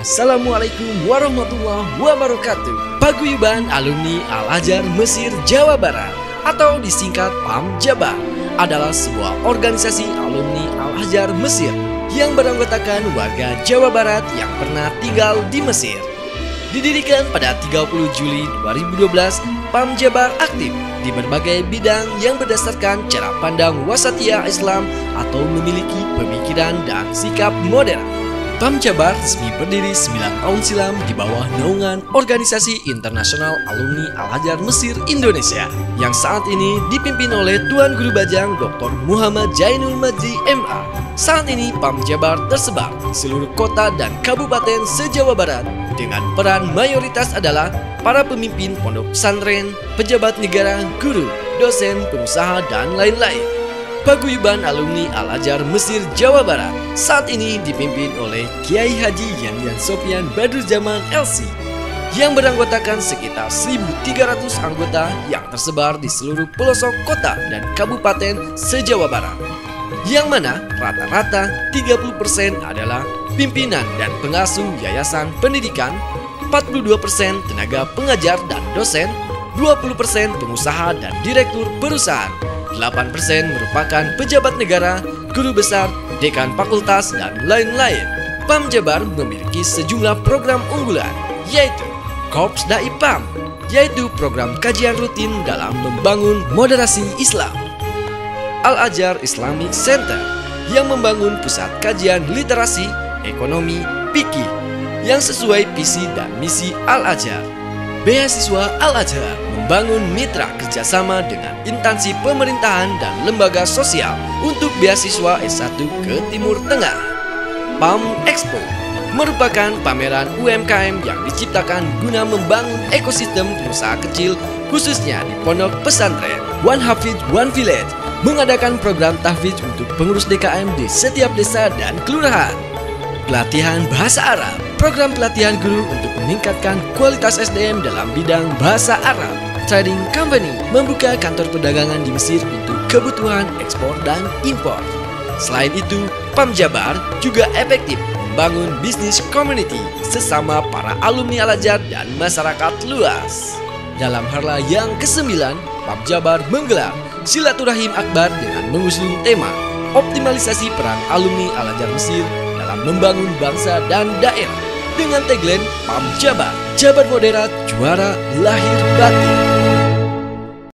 Assalamualaikum warahmatullahi wabarakatuh Paguyuban Alumni Al-Azhar Mesir Jawa Barat Atau disingkat PAM Jabar Adalah sebuah organisasi alumni Al-Azhar Mesir Yang beranggotakan warga Jawa Barat yang pernah tinggal di Mesir Didirikan pada 30 Juli 2012 PAM Jabar aktif di berbagai bidang yang berdasarkan cara pandang wasatia Islam atau memiliki pemikiran dan sikap modern. PAM Jabar resmi berdiri 9 tahun silam di bawah naungan Organisasi Internasional Alumni Al-Azhar Mesir Indonesia yang saat ini dipimpin oleh Tuan Guru Bajang Dr. Muhammad Jainul Majdi MA. Saat ini PAM Jabar tersebar di seluruh kota dan kabupaten se-Jawa Barat dengan peran mayoritas adalah para pemimpin pondok pesantren, pejabat negara, guru, dosen, pengusaha, dan lain-lain. Paguyuban alumni Al-Azhar Mesir Jawa Barat saat ini dipimpin oleh Kiai Haji Yanyan Sofian Badrul Zaman LC yang beranggotakan sekitar 1.300 anggota yang tersebar di seluruh pelosok kota dan kabupaten se-Jawa Barat. Yang mana rata-rata 30% adalah pimpinan dan pengasuh yayasan pendidikan, 42% tenaga pengajar dan dosen, 20% pengusaha dan direktur perusahaan, 8% merupakan pejabat negara, guru besar, dekan fakultas, dan lain-lain. PAM Jabar memiliki sejumlah program unggulan, yaitu Korps Dai PAM, yaitu program kajian rutin dalam membangun moderasi Islam. Al-Azhar Islamic Center yang membangun pusat kajian literasi, ekonomi, fikih yang sesuai visi dan misi Al-Azhar. Beasiswa Al-Azhar membangun mitra kerjasama dengan instansi pemerintahan dan lembaga sosial untuk beasiswa S1 ke Timur Tengah. PAM Expo merupakan pameran UMKM yang diciptakan guna membangun ekosistem pengusaha kecil khususnya di pondok pesantren One Hafid One Village mengadakan program tahfidz untuk pengurus DKM di setiap desa dan kelurahan. Pelatihan Bahasa Arab Program pelatihan guru untuk meningkatkan kualitas SDM dalam bidang bahasa Arab. Trading Company membuka kantor perdagangan di Mesir untuk kebutuhan ekspor dan impor. Selain itu, PAM Jabar juga efektif membangun bisnis community sesama para alumni Al-Azhar dan masyarakat luas. Dalam harla yang kesembilan, PAM Jabar menggelar silaturahim akbar dengan mengusung tema optimalisasi peran alumni Al-Azhar Mesir dalam membangun bangsa dan daerah dengan tagline PAM Jabar, Jabar Moderat, Juara Lahir Batin.